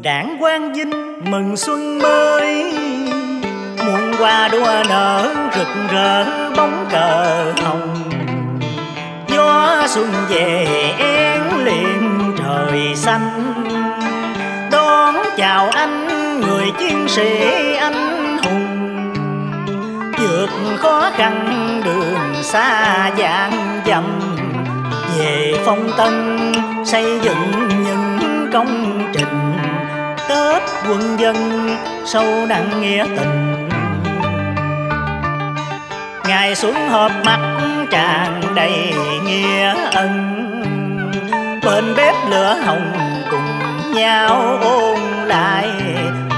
Mừng đảng quang vinh, mừng xuân mới. Muôn hoa đua nở rực rỡ bóng cờ hồng. Gió xuân về én liền trời xanh. Đón chào anh người chiến sĩ anh hùng. Vượt khó khăn đường xa vạn dặm Về phong tân xây dựng những công trình. Tết quân dân sâu nặng nghĩa tình. Ngày xuống họp mặt tràn đầy nghĩa ân. Bên bếp lửa hồng cùng nhau ôn lại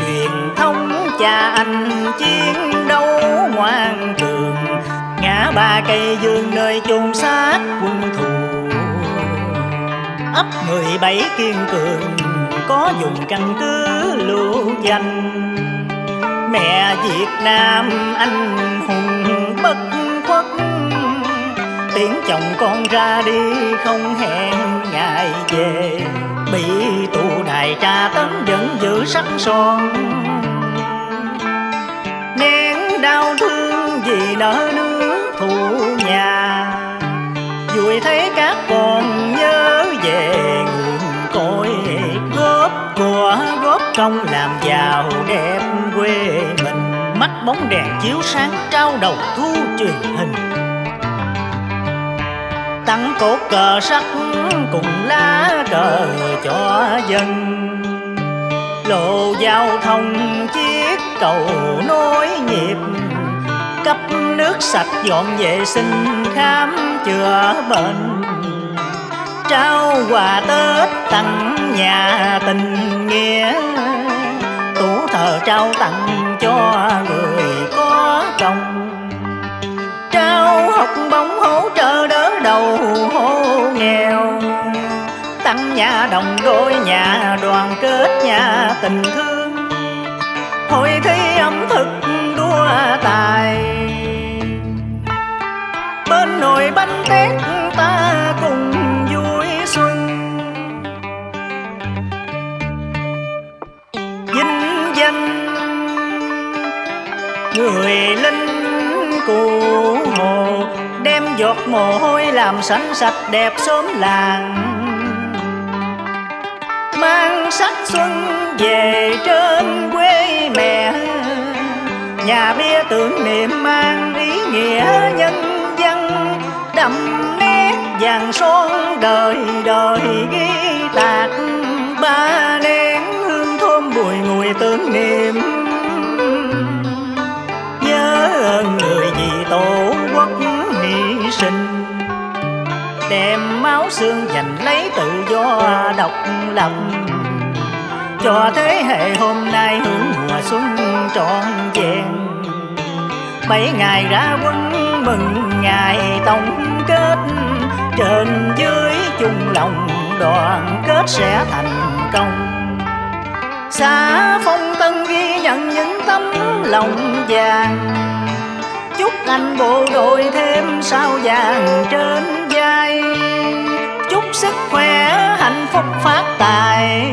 Truyền thống cha anh chiến đấu ngoan cường. Ngã ba cây dương nơi chôn xác quân thù. Ấp mười bảy kiên cường có dùng căn cứ lưu danh. Mẹ Việt Nam anh hùng bất khuất. Tiếng chồng con ra đi không hẹn ngày về. Bị tù đài tra tấn vẫn giữ sắc son. Nén đau thương vì nợ nước thù nhà. Vui thấy công làm giàu đẹp quê mình. Mắt bóng đèn chiếu sáng trao đầu thu truyền hình. Tặng cột cờ sắt cùng lá cờ cho dân. Lộ giao thông chiếc cầu nối nhịp. Cấp nước sạch dọn vệ sinh khám chữa bệnh. Trao quà tết tặng nhà tình nghĩa trao tặng cho người có công trao học bổng hỗ trợ đỡ đầu hô nghèo. Tặng nhà đồng đôi, nhà đoàn kết, nhà tình thương. Hội thi ẩm thực, đua tài. Bên nồi bánh tét người linh cụ hồ, đem giọt mồ hôi làm sánh sạch đẹp xóm làng. Mang sắc xuân về trên quê mẹ, nhà bia tưởng niệm mang ý nghĩa nhân dân. Đậm nét vàng son đời đời ghi tạc ba nén hương thơm bùi ngùi tưởng niệm ơn người vì tổ quốc hy sinh. Đem máu xương giành lấy tự do độc lập. Cho thế hệ hôm nay hưởng mùa xuân trọn vẹn. Bảy ngày ra quân, mừng ngày tổng kết. Trên dưới chung lòng, đoàn kết sẽ thành công. Xã phong tân ghi nhận những tấm lòng vàng chúc anh bộ đội thêm sao vàng trên vai. Chúc sức khỏe, hạnh phúc phát tài.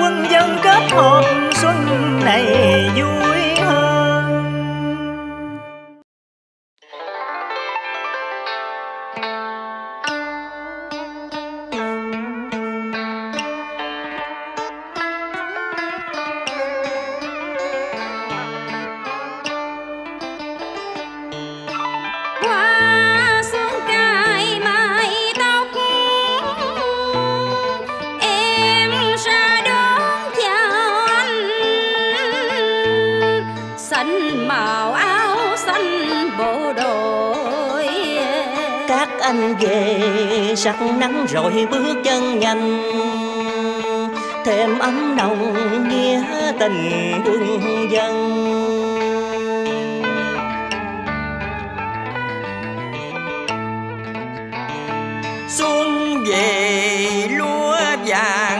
Quân dân kết hợp xuân này vui. Xanh màu áo xanh bộ đội. Các anh về sắc nắng rồi bước chân nhanh, thêm ấm nồng nghĩa tình quân dân. Xuân về lúa vàng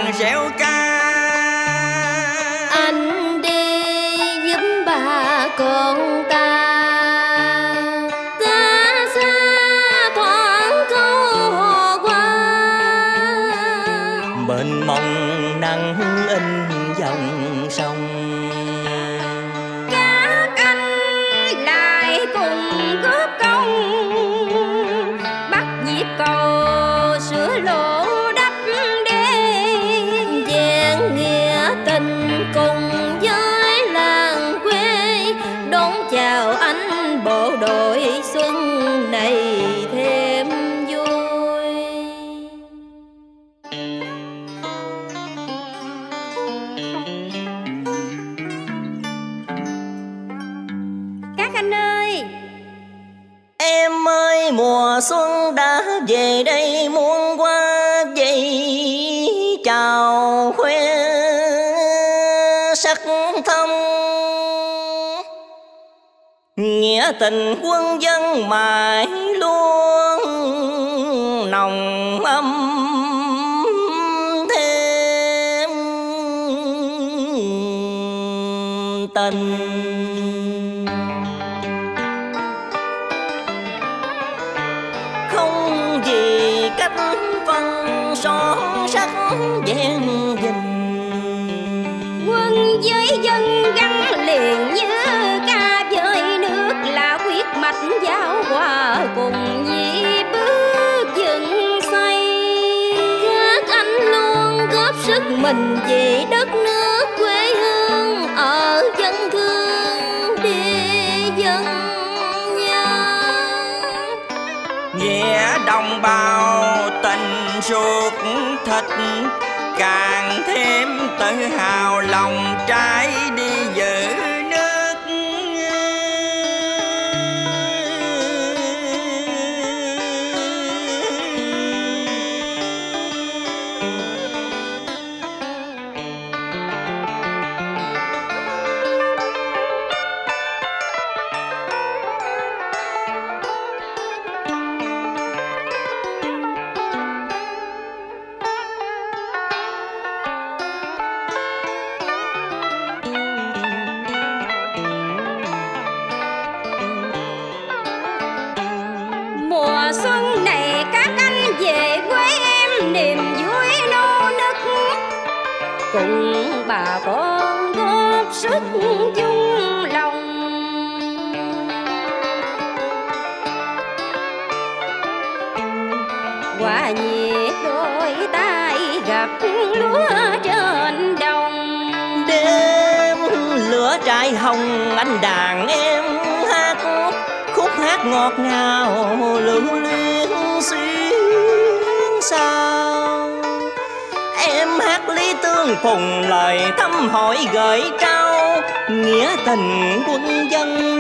nghĩa tình quân dân mãi luôn nồng ấm thêm tình. mình vì đất nước quê hương ở dân thương đi dân nhân nghĩa đồng bào tình ruột thịt, càng thêm tự hào lòng trái đi gặt lúa trên đồng. Đêm lửa trại hồng, anh đàn em hát. Khúc hát ngọt ngào lưu luyến xuyên sao. Em hát lý tương phùng lời thăm hỏi gửi trao. Nghĩa tình quân dân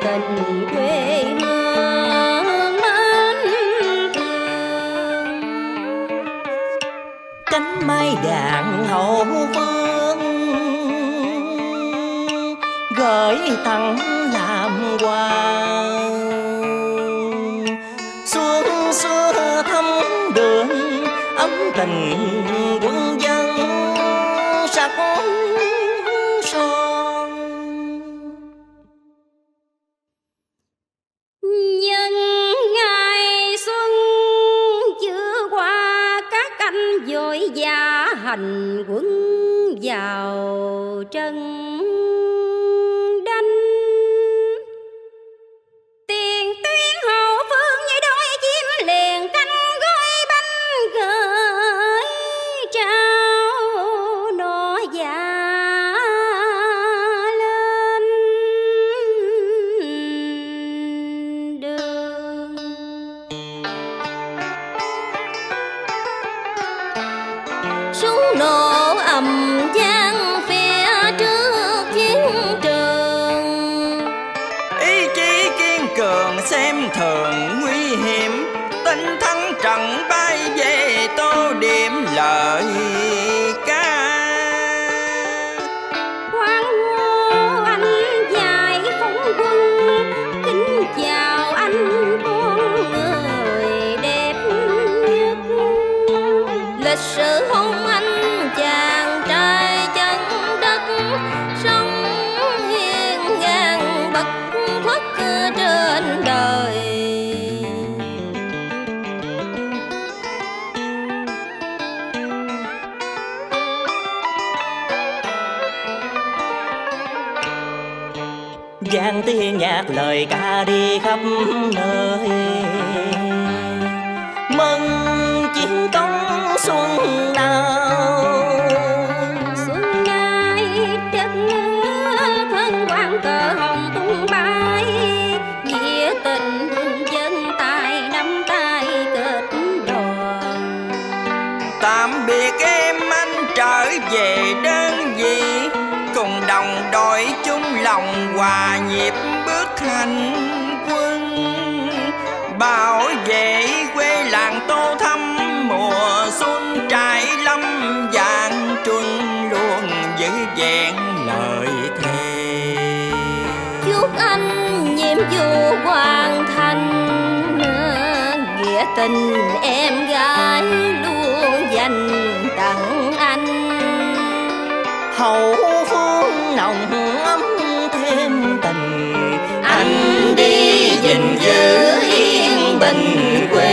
tận quê đầu chân. đi khắp nơi. tình em gái luôn dành tặng anh. Hậu phương nồng ấm thêm tình, anh đi gìn giữ yên bình quê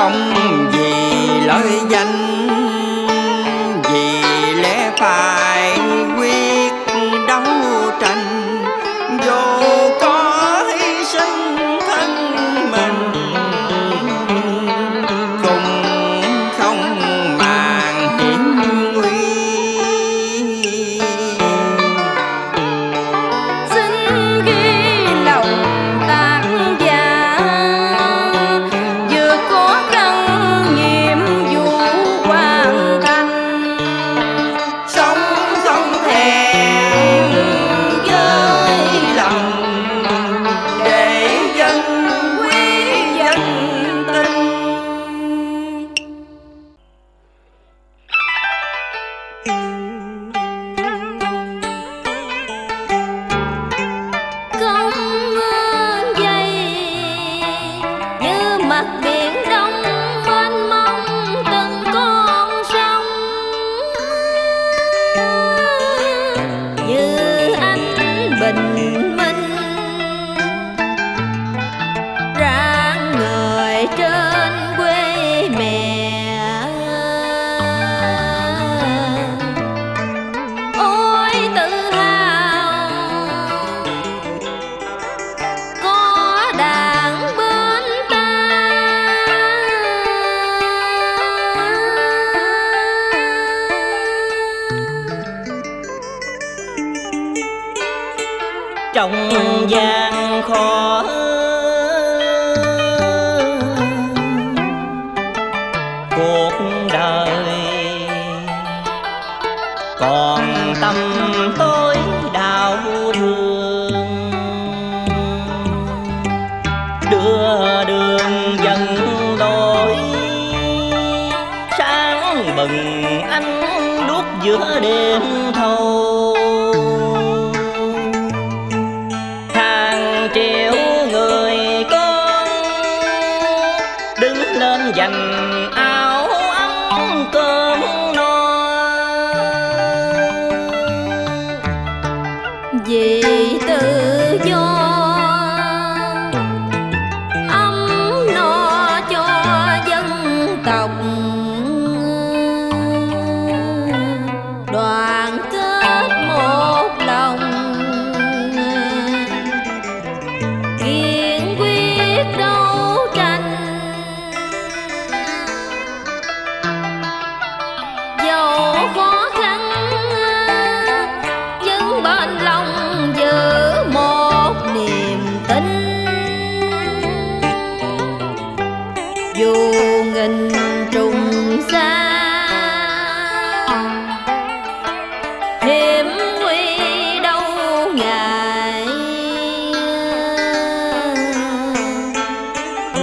không vì lợi danh. trong gian khó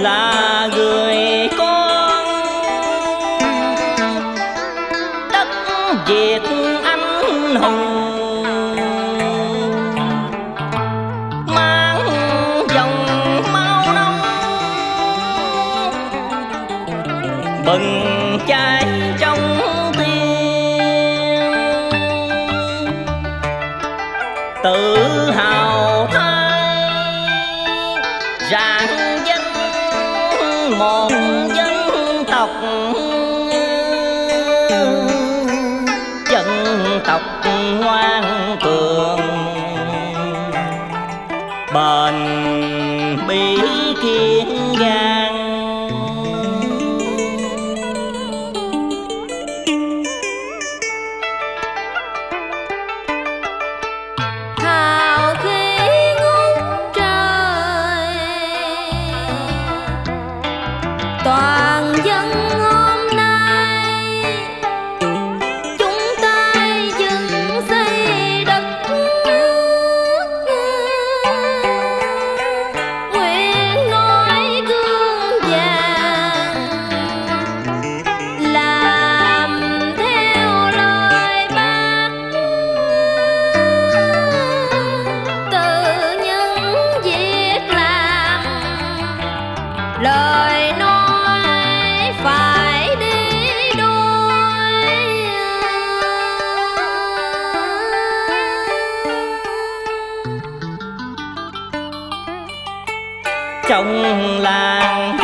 là người con. Đất việt tường. Bền trong làng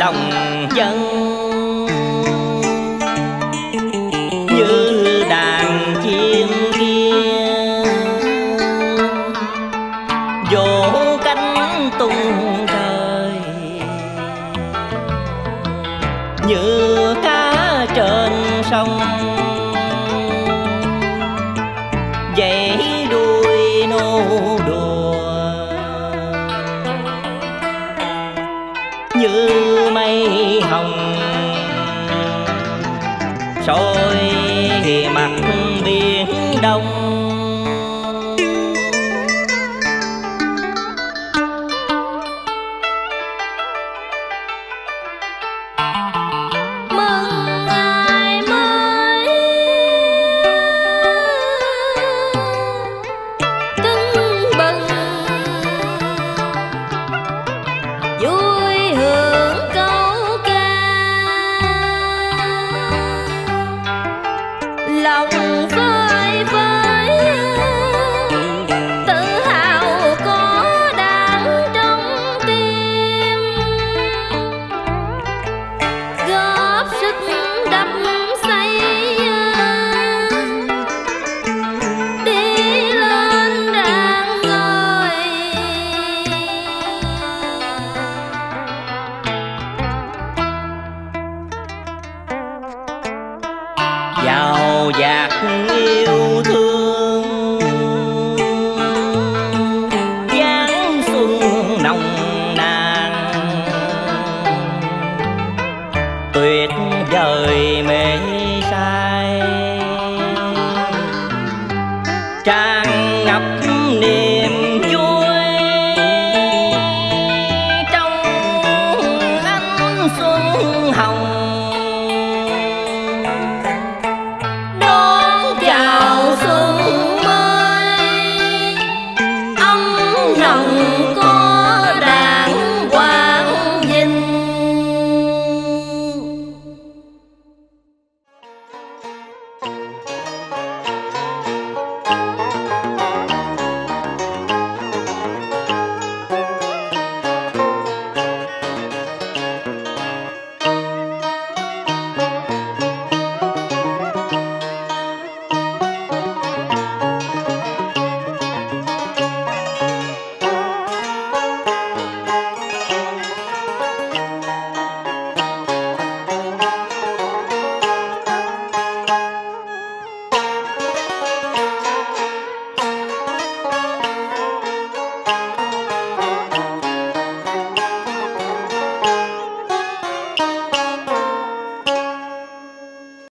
lòng dân. Đồng đông